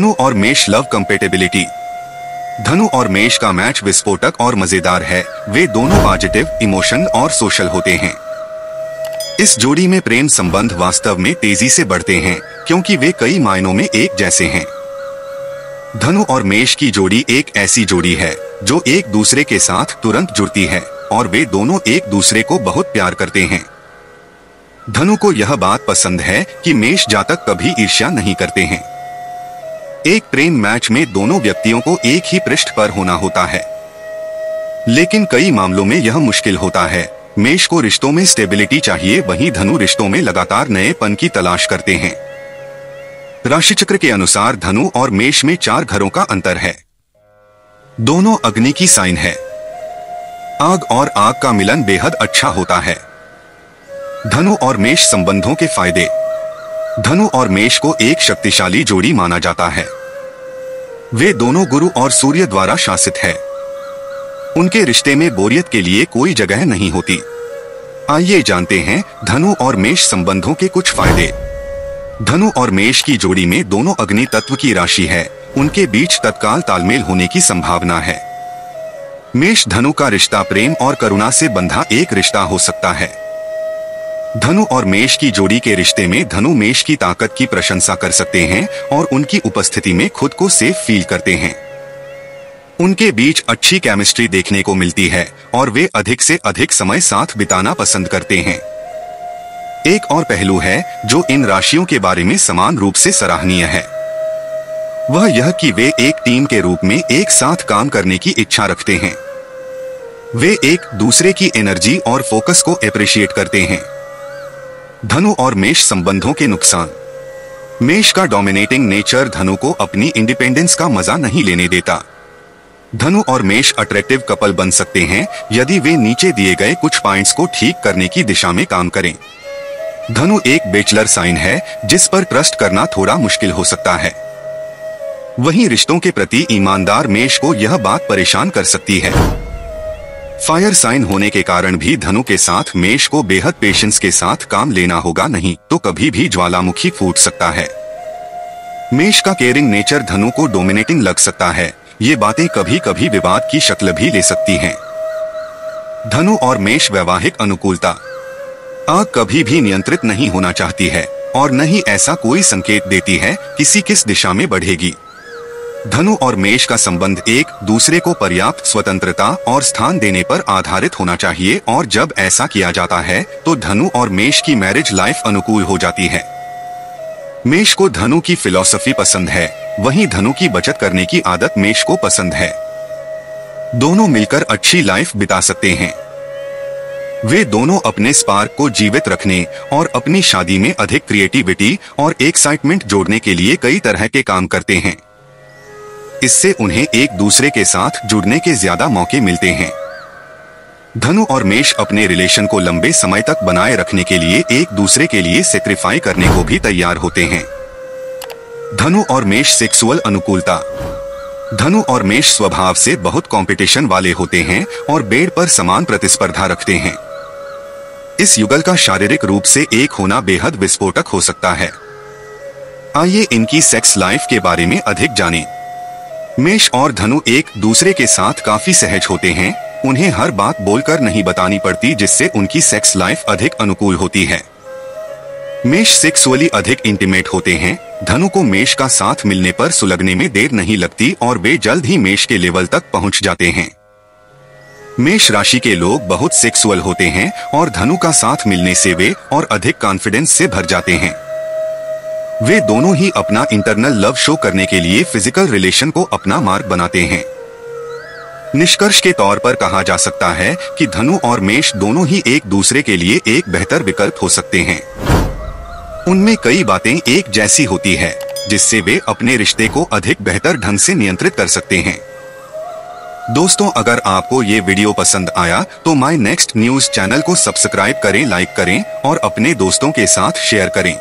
धनु और मेष लव कंपेटेबिलिटी धनु और मेष का मैच विस्फोटक और मज़ेदार है। वे दोनों पॉजिटिव इमोशन और सोशल होते हैं। इस जोड़ी में प्रेम संबंध वास्तव में तेज़ी से बढ़ते हैं, क्योंकि वे कई मायनों में एक जैसे हैं। धनु और मेष की जोड़ी एक ऐसी जोड़ी है, जो एक दूसरे के साथ तुरंत जुड़ती है, और वे दोनों एक दूसरे को बहुत प्यार करते हैं। धनु को यह बात पसंद है कि मेष जातक कभी ईर्ष्या नहीं करते हैं। एक प्रेम मैच में दोनों व्यक्तियों को एक ही पृष्ठ पर होना होता है। लेकिन कई मामलों में यह मुश्किल होता है। मेष को रिश्तों में स्टेबिलिटी चाहिए, वहीं धनु रिश्तों में लगातार नएपन की तलाश करते हैं। राशि चक्र के अनुसार धनु और मेष में चार घरों का अंतर है। दोनों अग्नि की साइन है। आग और आग का मिलन बेहद अच्छा होता है। धनु और मेष संबंधों के फ़ायदे। धनु और मेष को एक शक्तिशाली जोड़ी माना जाता है। वे दोनों गुरु और सूर्य द्वारा शासित है। उनके रिश्ते में बोरियत के लिए कोई जगह नहीं होती। आइए जानते हैं धनु और मेष संबंधों के कुछ फ़ायदे। धनु और मेष की जोड़ी में दोनों अग्नि तत्व की राशि है। उनके बीच तत्काल तालमेल होने की संभावना है। मेष धनु का रिश्ता प्रेम और करुणा से बंधा एक रिश्ता हो सकता है। धनु और मेष की जोड़ी के रिश्ते में धनु मेष की ताकत की प्रशंसा कर सकते हैं और उनकी उपस्थिति में खुद को सेफ़ फील करते हैं। उनके बीच अच्छी केमिस्ट्री देखने को मिलती है और वे अधिक से अधिक समय साथ बिताना पसंद करते हैं। एक और पहलू है जो इन राशियों के बारे में समान रूप से सराहनीय है। वह यह कि वे एक टीम के रूप में एक साथ काम करने की इच्छा रखते हैं। वे एक दूसरे की एनर्जी और फोकस को अप्रिशिएट करते हैं। धनु और मेष संबंधों के नुकसान। मेष का डोमिनेटिंग नेचर धनु को अपनी इंडिपेंडेंस का मज़ा नहीं लेने देता। धनु और मेष अट्रैक्टिव कपल बन सकते हैं यदि वे नीचे दिए गए कुछ पॉइंट्स को ठीक करने की दिशा में काम करें। धनु एक बेचलर साइन है, जिस पर ट्रस्ट करना थोड़ा मुश्किल हो सकता है। वहीं रिश्तों के प्रति ईमानदार मेष को यह बात परेशान कर सकती है। फायर साइन होने के कारण भी धनु के साथ मेष को बेहद पेशेंस के साथ काम लेना होगा नहीं तो कभी भी ज्वालामुखी फूट सकता है। मेष का केयरिंग नेचर धनु को डोमिनेटिंग लग सकता है। ये बातें कभी कभी विवाद की शक्ल भी ले सकती हैं। धनु और मेष वैवाहिक अनुकूलता। आग कभी भी नियंत्रित नहीं होना चाहती है, और न ही ऐसा कोई संकेत देती है, किसी किस दिशा में बढ़ेगी। धनु और मेष का संबंध एक दूसरे को पर्याप्त स्वतंत्रता और स्थान देने पर आधारित होना चाहिए और जब ऐसा किया जाता है तो धनु और मेष की मैरिज लाइफ अनुकूल हो जाती है। मेष को धनु की फिलॉसफी पसंद है, वहीं धनु की बचत करने की आदत मेष को पसंद है। दोनों मिलकर अच्छी लाइफ बिता सकते हैं। वे दोनों अपने स्पार्क को जीवित रखने और अपनी शादी में अधिक क्रिएटिविटी और एक्साइटमेंट जोड़ने के लिए कई तरह के काम करते हैं। इससे उन्हें एक दूसरे के साथ जुड़ने के ज़्यादा मौके मिलते हैं। धनु और मेष अपने रिलेशन को लंबे समय तक बनाए रखने के लिए एक दूसरे के लिए सेक्रीफाई करने को भी तैयार होते हैं। धनु और मेष सेक्सुअल अनुकूलता। धनु और मेष स्वभाव से बहुत कंपटीशन वाले होते हैं और बेड पर समान प्रतिस्पर्धा रखते हैं। इस युगल का शारीरिक रूप से एक होना बेहद विस्फोटक हो सकता है। आइए इनकी सेक्स लाइफ के बारे में अधिक जानें। मेष और धनु एक दूसरे के साथ काफ़ी सहज होते हैं। उन्हें हर बात बोलकर नहीं बतानी पड़ती, जिससे उनकी सेक्स लाइफ अधिक अनुकूल होती है। मेष सेक्सुअली अधिक इंटीमेट होते हैं। धनु को मेष का साथ मिलने पर सुलगने में देर नहीं लगती और वे जल्द ही मेष के लेवल तक पहुँच जाते हैं। मेष राशि के लोग बहुत सेक्सुअल होते हैं और धनु का साथ मिलने से वे और अधिक कॉन्फिडेंस से भर जाते हैं। वे दोनों ही अपना इंटरनल लव शो करने के लिए फ़िज़िकल रिलेशन को अपना मार्ग बनाते हैं। निष्कर्ष के तौर पर कहा जा सकता है कि धनु और मेष दोनों ही एक दूसरे के लिए एक बेहतर विकल्प हो सकते हैं। उनमें कई बातें एक जैसी होती है, जिससे वे अपने रिश्ते को अधिक बेहतर ढंग से नियंत्रित कर सकते हैं। दोस्तों, अगर आपको ये वीडियो पसंद आया तो माई नेक्स्ट न्यूज़ चैनल को सब्सक्राइब करें लाइक करें और अपने दोस्तों के साथ शेयर करें।